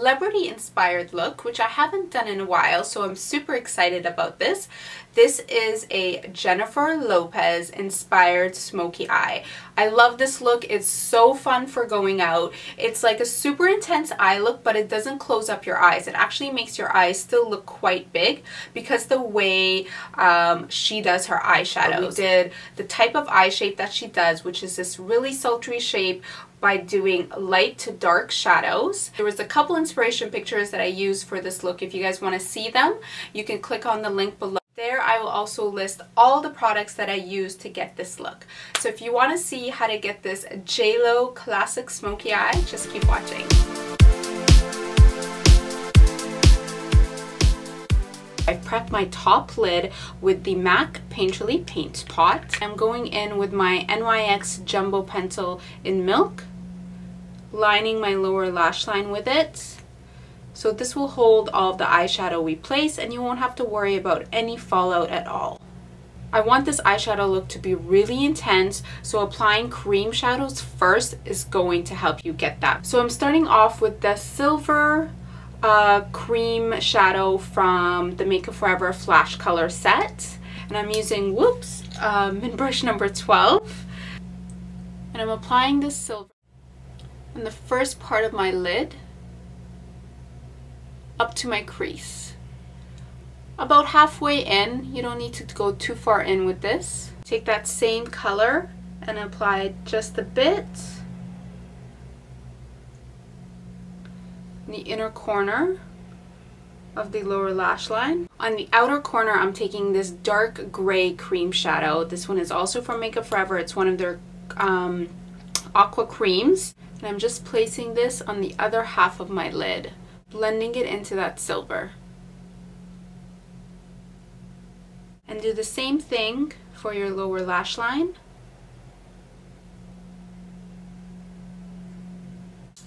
celebrity inspired look, which I haven't done in a while, so I'm super excited about this. This is a Jennifer Lopez inspired smoky eye. I love this look. It's so fun for going out. It's like a super intense eye look, but it doesn't close up your eyes. It actually makes your eyes still look quite big because the way um, she does her eyeshadow. We did the type of eye shape that she does, which is this really sultry shape by doing light to dark shadows. There was a couple inspiration pictures that I used for this look. If you guys want to see them, you can click on the link below. There I will also list all the products that I use to get this look. So if you want to see how to get this JLo Classic Smoky Eye, just keep watching. I've prepped my top lid with the MAC Painterly Paint Pot. I'm going in with my NYX Jumbo Pencil in Milk, lining my lower lash line with it. So this will hold all of the eyeshadow we place and you won't have to worry about any fallout at all. I want this eyeshadow look to be really intense, so applying cream shadows first is going to help you get that. So I'm starting off with the silver uh, cream shadow from the Makeup Forever Flash Color set. And I'm using, whoops, um, in brush number 12. And I'm applying this silver on the first part of my lid up to my crease. About halfway in, you don't need to go too far in with this. Take that same color and apply just a bit in the inner corner of the lower lash line. On the outer corner, I'm taking this dark gray cream shadow. This one is also from Makeup Forever. It's one of their um, aqua creams. And I'm just placing this on the other half of my lid blending it into that silver. And do the same thing for your lower lash line.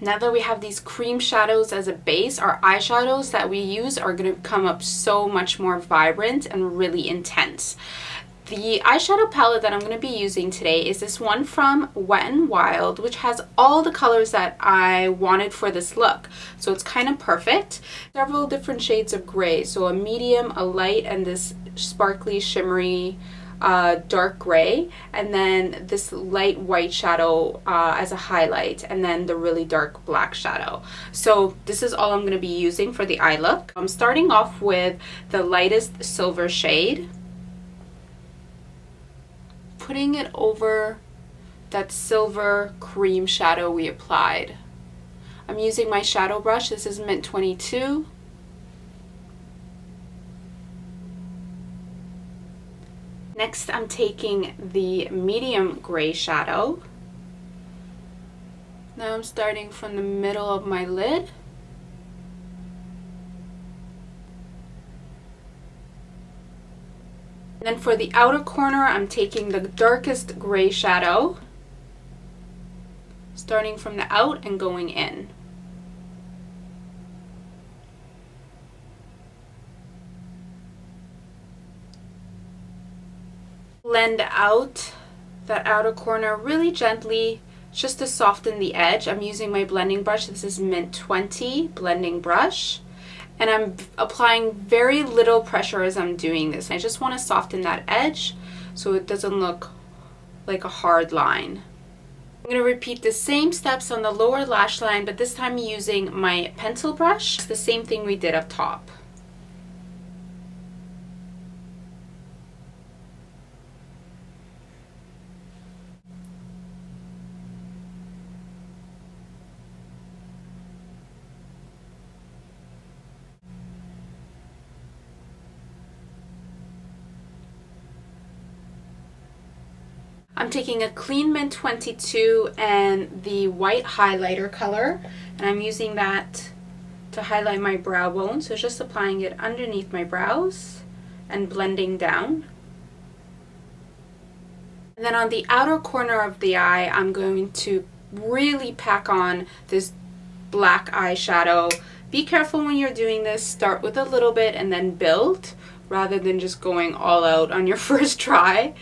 Now that we have these cream shadows as a base, our eyeshadows that we use are going to come up so much more vibrant and really intense. The eyeshadow palette that I'm going to be using today is this one from Wet n Wild, which has all the colors that I wanted for this look. So it's kind of perfect. Several different shades of gray, so a medium, a light, and this sparkly, shimmery, uh, dark gray and then this light white shadow uh, as a highlight and then the really dark black shadow. So this is all I'm going to be using for the eye look. I'm starting off with the lightest silver shade putting it over that silver cream shadow we applied. I'm using my shadow brush. This is Mint 22. Next, I'm taking the medium gray shadow. Now I'm starting from the middle of my lid. Then for the outer corner, I'm taking the darkest gray shadow, starting from the out and going in. Blend out that outer corner really gently just to soften the edge. I'm using my blending brush. This is Mint 20 blending brush and I'm applying very little pressure as I'm doing this. I just want to soften that edge so it doesn't look like a hard line. I'm going to repeat the same steps on the lower lash line, but this time using my pencil brush. It's the same thing we did up top. I'm taking a Clean Mint 22 and the white highlighter color and I'm using that to highlight my brow bone. So just applying it underneath my brows and blending down. And then on the outer corner of the eye, I'm going to really pack on this black eyeshadow. Be careful when you're doing this. Start with a little bit and then build rather than just going all out on your first try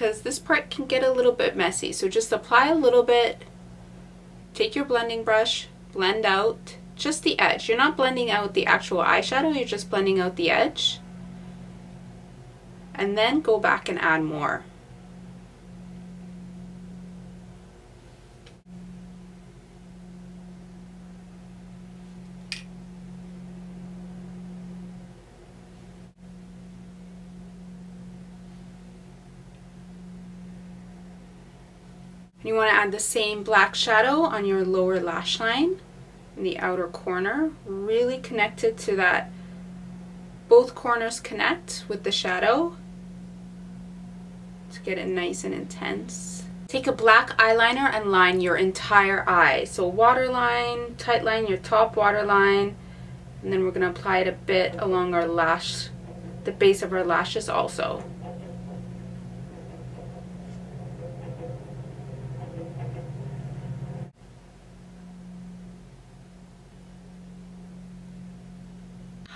because this part can get a little bit messy. So just apply a little bit, take your blending brush, blend out just the edge. You're not blending out the actual eyeshadow, you're just blending out the edge. And then go back and add more. You want to add the same black shadow on your lower lash line in the outer corner, really connected to that. Both corners connect with the shadow to get it nice and intense. Take a black eyeliner and line your entire eye. So waterline, tight line your top waterline, and then we're going to apply it a bit along our lash, the base of our lashes also.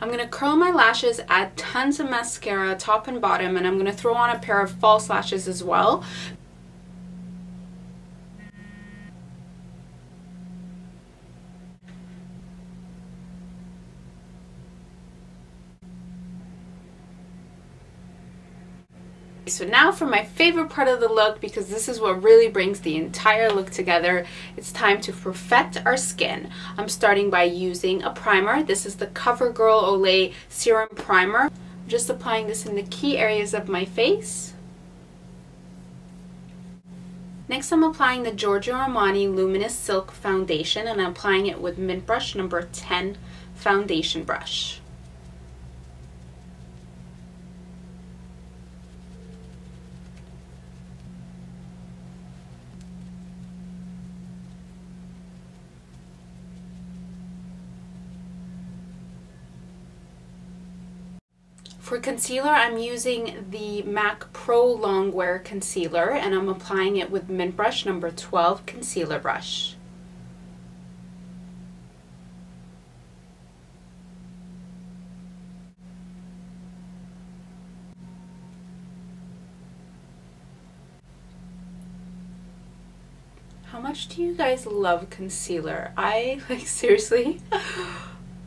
I'm going to curl my lashes, add tons of mascara top and bottom, and I'm going to throw on a pair of false lashes as well So now for my favorite part of the look, because this is what really brings the entire look together, it's time to perfect our skin. I'm starting by using a primer. This is the CoverGirl Olay Serum Primer. I'm just applying this in the key areas of my face. Next I'm applying the Giorgio Armani Luminous Silk Foundation and I'm applying it with Mint Brush number 10 foundation brush. For concealer, I'm using the MAC Pro Longwear Concealer and I'm applying it with Mint Brush number 12 Concealer Brush. How much do you guys love concealer? I, like, seriously?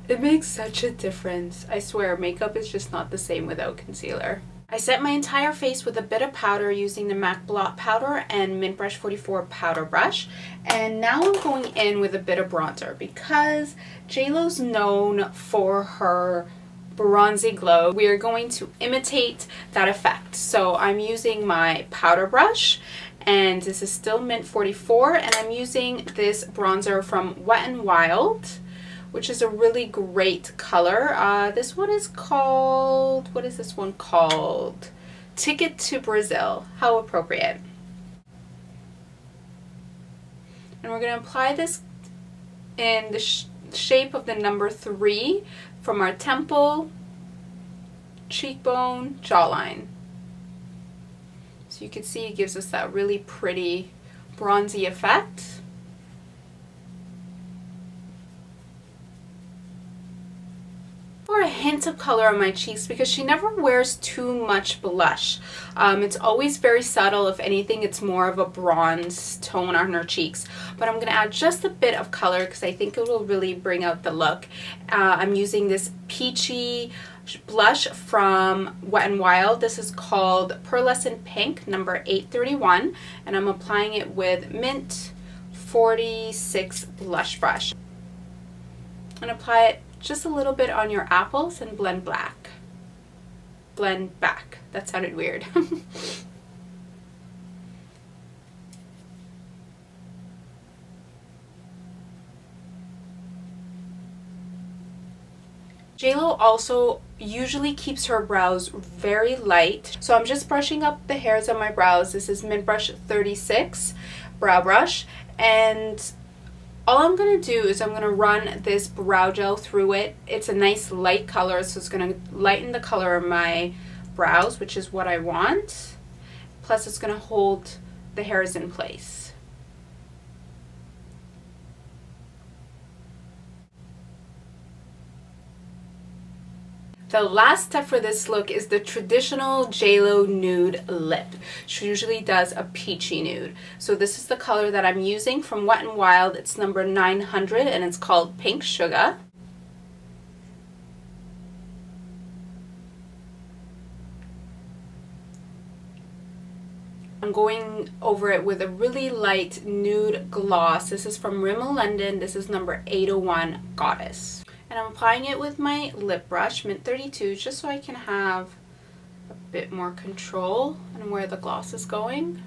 It makes such a difference. I swear, makeup is just not the same without concealer. I set my entire face with a bit of powder using the MAC Blot Powder and Mint Brush 44 Powder Brush. And now I'm going in with a bit of bronzer because JLo's known for her bronzy glow. We are going to imitate that effect. So I'm using my powder brush and this is still Mint 44 and I'm using this bronzer from Wet n Wild which is a really great color. Uh, this one is called, what is this one called? Ticket to Brazil. How appropriate. And we're going to apply this in the sh shape of the number three from our temple, cheekbone, jawline. So you can see it gives us that really pretty bronzy effect. Of color on my cheeks because she never wears too much blush. Um, it's always very subtle. If anything, it's more of a bronze tone on her cheeks. But I'm going to add just a bit of color because I think it will really bring out the look. Uh, I'm using this peachy blush from Wet n Wild. This is called Pearlescent Pink, number 831. And I'm applying it with Mint 46 blush brush. And apply it just a little bit on your apples and blend black. Blend back. That sounded weird. JLo also usually keeps her brows very light. So I'm just brushing up the hairs on my brows. This is Mint Brush 36 brow brush. And all I'm going to do is I'm going to run this brow gel through it. It's a nice light color, so it's going to lighten the color of my brows, which is what I want. Plus it's going to hold the hairs in place. The last step for this look is the traditional JLo nude lip. She usually does a peachy nude. So this is the color that I'm using from Wet n Wild. It's number 900 and it's called Pink Sugar. I'm going over it with a really light nude gloss. This is from Rimmel London. This is number 801 Goddess and I'm applying it with my lip brush, Mint 32, just so I can have a bit more control on where the gloss is going.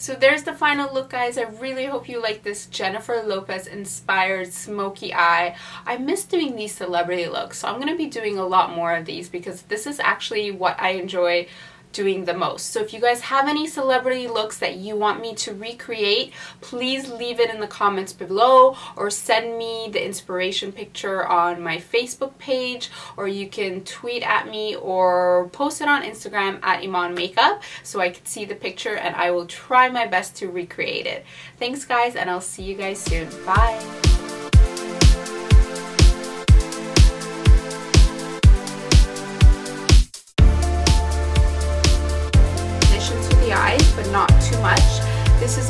So there's the final look guys. I really hope you like this Jennifer Lopez inspired smoky eye. I miss doing these celebrity looks so I'm going to be doing a lot more of these because this is actually what I enjoy doing the most. So if you guys have any celebrity looks that you want me to recreate, please leave it in the comments below or send me the inspiration picture on my Facebook page or you can tweet at me or post it on Instagram at Eman Makeup so I can see the picture and I will try my best to recreate it. Thanks guys and I'll see you guys soon. Bye!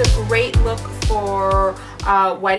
Is a great look for uh, wedding